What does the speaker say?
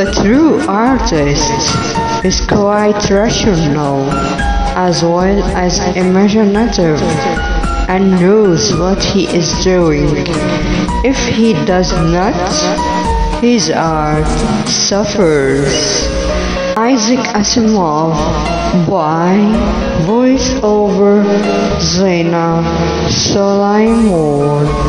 The true artist is quite rational as well as imaginative and knows what he is doing. If he does not, his art suffers. Isaac Asimov by voiceover Zena Solaimon